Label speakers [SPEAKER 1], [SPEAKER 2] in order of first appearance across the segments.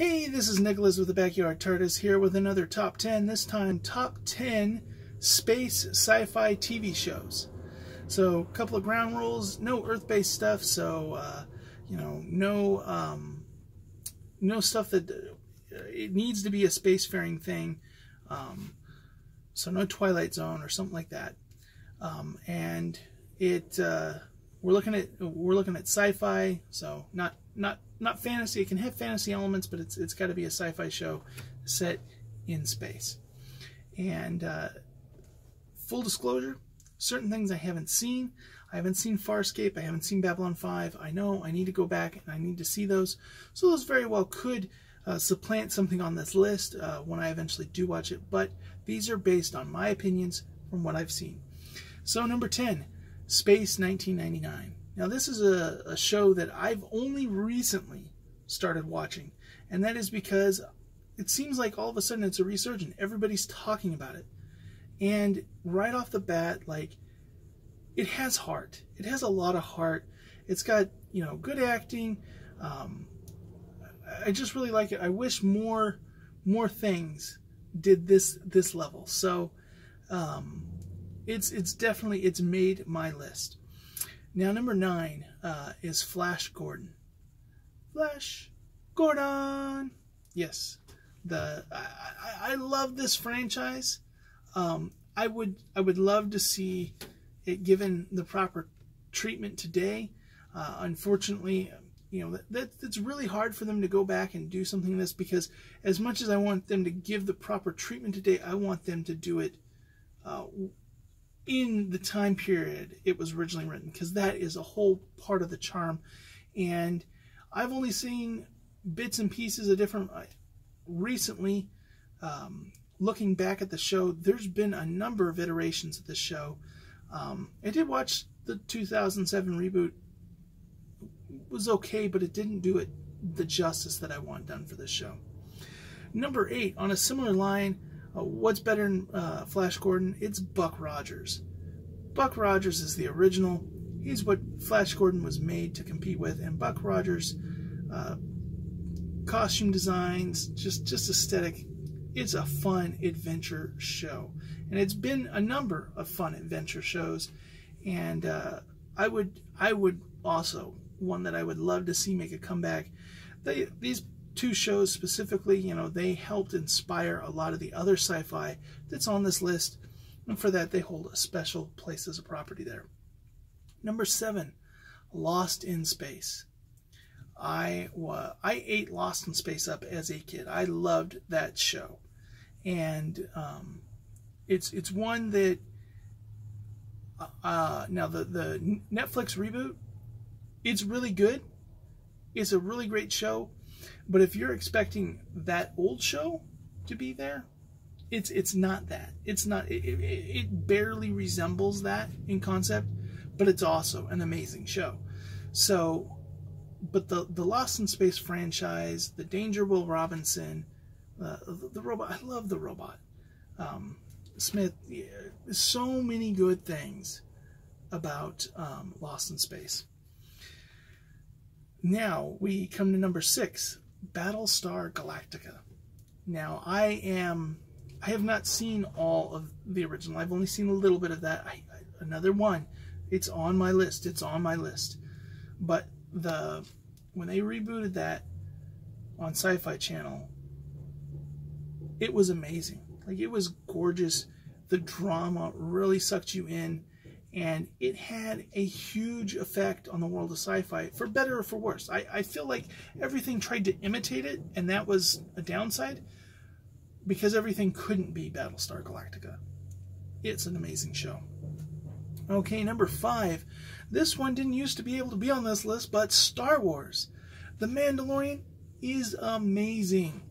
[SPEAKER 1] Hey, this is Nicholas with the Backyard TARDIS here with another top 10, this time top 10 space sci-fi TV shows. So, a couple of ground rules, no Earth-based stuff, so, uh, you know, no, um, no stuff that, uh, it needs to be a spacefaring thing, um, so no Twilight Zone or something like that. Um, and it, uh, we're looking at we're looking at sci-fi, so not not not fantasy. It can have fantasy elements, but it's it's got to be a sci-fi show set in space. And uh, full disclosure, certain things I haven't seen. I haven't seen Farscape. I haven't seen Babylon 5. I know I need to go back and I need to see those. So those very well could uh, supplant something on this list uh, when I eventually do watch it. But these are based on my opinions from what I've seen. So number 10, Space 1999. Now, this is a, a, show that I've only recently started watching, and that is because it seems like all of a sudden it's a resurgence. Everybody's talking about it. And right off the bat, like, it has heart. It has a lot of heart. It's got, you know, good acting. Um, I just really like it. I wish more more things did this this level. So, um, it's it's definitely it's made my list. Now number nine uh, is Flash Gordon. Flash Gordon. Yes, the I, I, I love this franchise. Um, I would I would love to see it given the proper treatment today. Uh, unfortunately, you know that that's really hard for them to go back and do something like this because as much as I want them to give the proper treatment today, I want them to do it uh, in the time period it was originally written because that is a whole part of the charm and i've only seen bits and pieces of different uh, recently um, looking back at the show there's been a number of iterations of this show um, i did watch the 2007 reboot it was okay but it didn't do it the justice that i want done for this show number eight on a similar line uh, what's better than uh, Flash Gordon? It's Buck Rogers. Buck Rogers is the original. He's what Flash Gordon was made to compete with, and Buck Rogers, uh, costume designs, just just aesthetic. It's a fun adventure show, and it's been a number of fun adventure shows, and uh, I would I would also one that I would love to see make a comeback. They, these two shows specifically, you know, they helped inspire a lot of the other sci-fi that's on this list. And for that, they hold a special place as a property there. Number seven, Lost in Space. I uh, I ate Lost in Space up as a kid. I loved that show, and um, it's it's one that uh, now the the Netflix reboot. It's really good. It's a really great show but if you're expecting that old show to be there, it's it's not that. It's not. It, it, it barely resembles that in concept, but it's also an amazing show. So, but the the Lost in Space franchise, the Danger Will Robinson, uh, the, the, robot. I love the robot. Um, Smith. Yeah, so many good things about um, Lost in Space. Now we come to number six, Battlestar Galactica. Now, I am, I have not seen all of the original. I've only seen a little bit of that. I, I, another one. It's on my list. It's on my list. But the, when they rebooted that on Sci-Fi Channel, it was amazing. Like, it was gorgeous. The drama really sucked you in and it had a huge effect on the world of sci-fi for better or for worse I, I feel like everything tried to imitate it and that was a downside because everything couldn't be battlestar galactica. It's an amazing show. Okay number five. This one didn't used to be able to be on this list but star wars the mandalorian is amazing.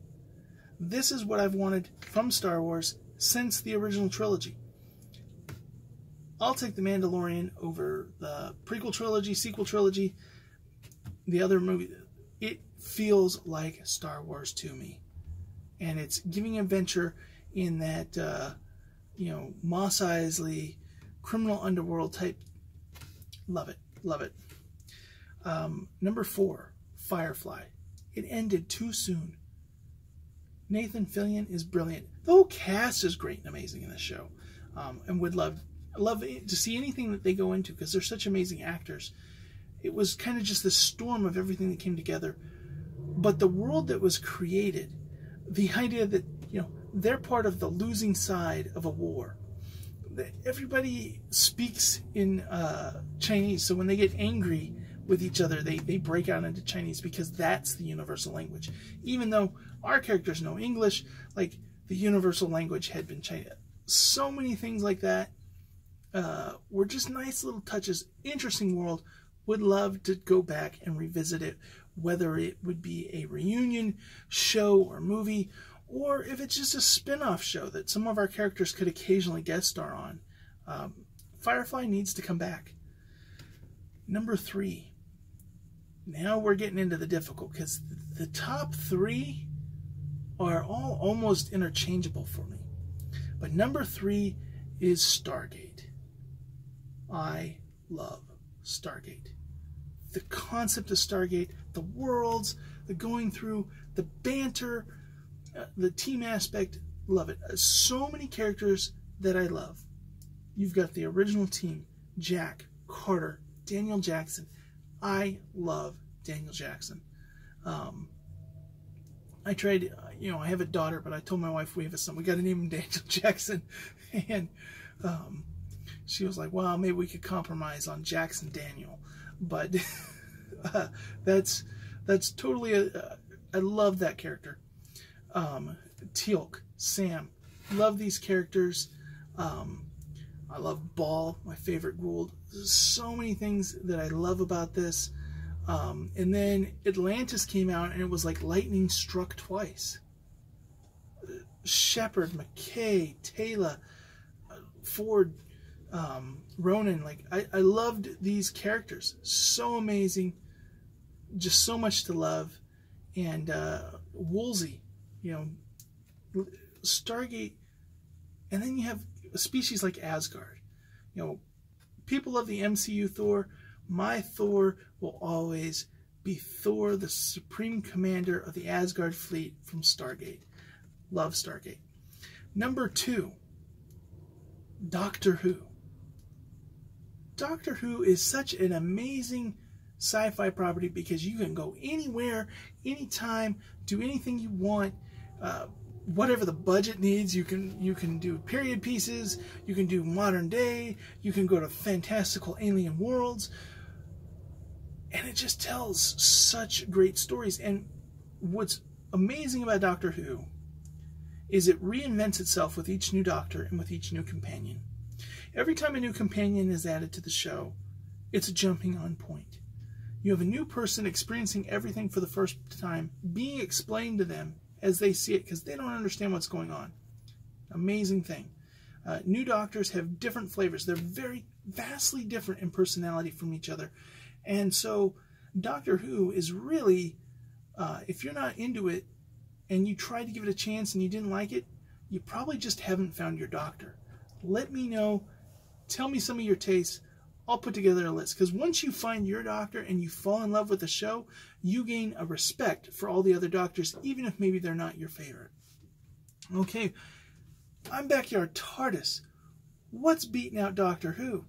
[SPEAKER 1] This is what i've wanted from star wars since the original trilogy. I'll take The Mandalorian over the prequel trilogy, sequel trilogy, the other movie. It feels like Star Wars to me. And it's giving adventure in that, uh, you know, Mos Eisley, criminal underworld type. Love it. Love it. Um, number four, Firefly. It ended too soon. Nathan Fillion is brilliant. The whole cast is great and amazing in this show, um, and would love love to see anything that they go into because they're such amazing actors. It was kind of just the storm of everything that came together, but the world that was created, the idea that you know they're part of the losing side of a war. Everybody speaks in uh, Chinese, so when they get angry with each other, they, they break out into Chinese because that's the universal language. Even though our characters know English, like the universal language had been China. So many things like that uh, were just nice little touches. Interesting world. Would love to go back and revisit it, whether it would be a reunion show or movie, or if it's just a spin off show that some of our characters could occasionally guest star on. Um, Firefly needs to come back. Number three. Now we're getting into the difficult because the top three are all almost interchangeable for me. But number three is Stargate. I love Stargate. The concept of Stargate, the worlds, the going through, the banter, uh, the team aspect, love it. Uh, so many characters that I love. You've got the original team, Jack, Carter, Daniel Jackson. I love Daniel Jackson. Um, I tried, uh, you know, I have a daughter, but I told my wife we have a son. We got to name him Daniel Jackson. And um, she was like, well, maybe we could compromise on Jackson Daniel. But that's that's totally, I love that character. Um, Teal'c, Sam, love these characters. Um, I love Ba'al, my favorite Goa'uld. There's so many things that I love about this. Um, and then Atlantis came out and it was like lightning struck twice. Shepard, McKay, Teyla, Ford, um, Ronan, like I, I loved these characters. So amazing. Just so much to love. And uh, Woolsey, you know, Stargate. And then you have a species like Asgard. You know, people love the MCU Thor. My Thor will always be Thor, the supreme commander of the Asgard fleet from Stargate. Love Stargate. Number two, Doctor Who. Doctor Who is such an amazing sci-fi property because you can go anywhere, anytime, do anything you want. Uh, whatever the budget needs, you can you can do period pieces, you can do modern day, you can go to fantastical alien worlds and it just tells such great stories. And what's amazing about Doctor Who is it reinvents itself with each new Doctor and with each new companion. Every time a new companion is added to the show, it's a jumping on point. You have a new person experiencing everything for the first time, being explained to them as they see it because they don't understand what's going on. Amazing thing. Uh, new doctors have different flavors. They're very vastly different in personality from each other. And so Doctor Who is really, uh, if you're not into it and you tried to give it a chance and you didn't like it, you probably just haven't found your doctor. Let me know. Tell me some of your tastes. I'll put together a list. Because once you find your doctor and you fall in love with the show, you gain a respect for all the other doctors, even if maybe they're not your favorite. Okay, I'm Backyard TARDIS. What's beating out Doctor Who?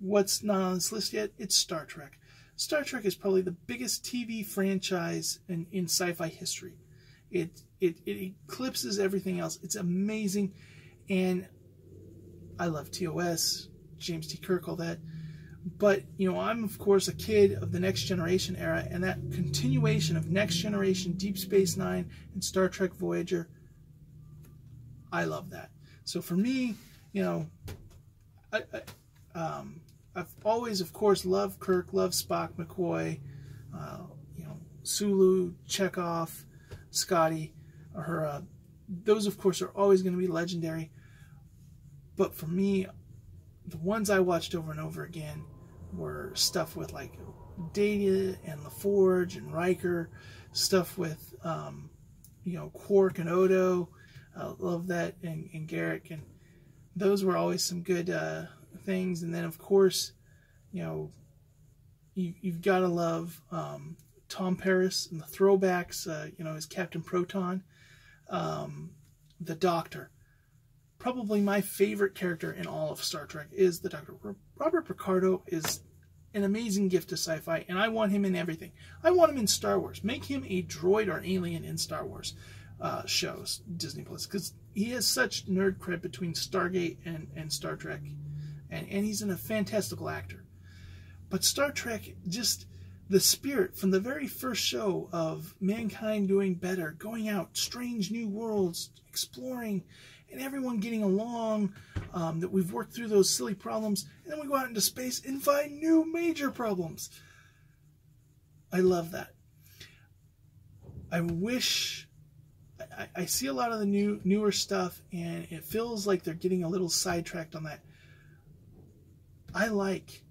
[SPEAKER 1] What's not on this list yet? It's Star Trek. Star Trek is probably the biggest TV franchise in, in sci-fi history. It, it it eclipses everything else. It's amazing, and I love TOS, James T. Kirk, all that. But you know, I'm of course a kid of the Next Generation era, and that continuation of Next Generation, Deep Space Nine, and Star Trek Voyager. I love that. So for me, you know, I, I um, I've always, of course, loved Kirk, loved Spock, McCoy, uh, you know, Sulu, Chekov, Scotty, or uh, those, of course, are always going to be legendary. But for me, the ones I watched over and over again were stuff with like Data and LaForge and Riker, stuff with um, you know Quark and Odo. I love that and, and Garak, and those were always some good uh, things. And then, of course, you know, you, you've got to love um, Tom Paris and the throwbacks, uh, you know, as Captain Proton. um, the Doctor. Probably my favorite character in all of Star Trek is the Doctor. Robert Picardo is an amazing gift to sci-fi, and I want him in everything. I want him in Star Wars. Make him a droid or alien in Star Wars uh, shows, Disney Plus, because he has such nerd cred between Stargate and, and Star Trek, and, and he's in a fantastical actor. But Star Trek, just the spirit from the very first show of mankind doing better, going out, strange new worlds, exploring, and everyone getting along, um, that we've worked through those silly problems, and then we go out into space and find new major problems. I love that. I wish I, I, see a lot of the new newer stuff, and it feels like they're getting a little sidetracked on that. I like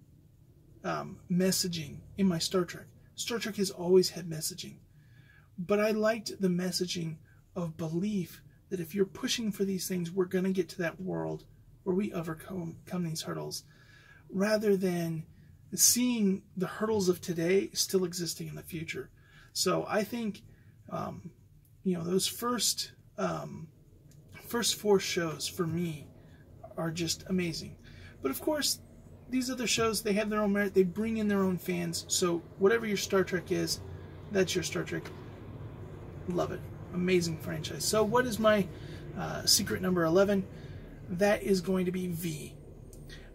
[SPEAKER 1] um, messaging in my Star Trek. Star Trek has always had messaging, but I liked the messaging of belief that if you're pushing for these things, we're going to get to that world where we overcome these hurdles, rather than seeing the hurdles of today still existing in the future. So I think, um, you know, those first um, first four shows for me are just amazing. But of course, these other shows they have their own merit. They bring in their own fans. So whatever your Star Trek is, that's your Star Trek. Love it. Amazing franchise. So what is my uh, secret number 11? that is going to be V.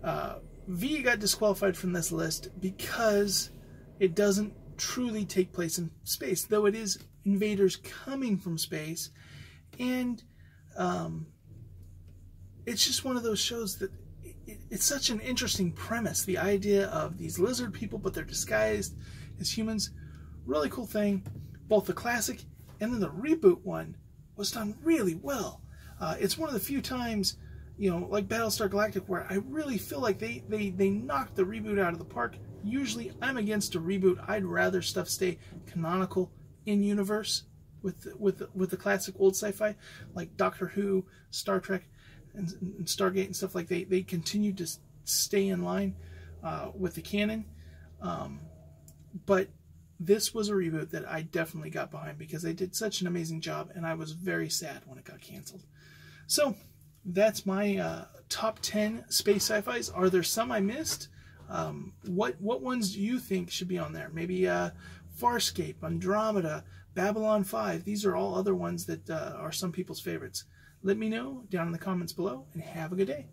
[SPEAKER 1] Uh, v got disqualified from this list because it doesn't truly take place in space, though it is invaders coming from space. And um, it's just one of those shows that it, it's such an interesting premise. The idea of these lizard people, but they're disguised as humans. Really cool thing. Both the classic and then the reboot one was done really well. Uh, it's one of the few times you know, like Battlestar Galactica, where I really feel like they, they, they knocked the reboot out of the park. Usually I'm against a reboot. I'd rather stuff stay canonical in universe with with with the classic old sci-fi, like Doctor Who, Star Trek, and, and Stargate and stuff like they they continue to stay in line uh, with the canon. Um, but this was a reboot that I definitely got behind because they did such an amazing job, and I was very sad when it got canceled. So that's my uh, top 10 space sci-fis. Are there some I missed? Um, what what ones do you think should be on there? Maybe uh, Farscape, Andromeda, Babylon 5. These are all other ones that uh, are some people's favorites. Let me know down in the comments below, and have a good day.